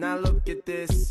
Now look at this.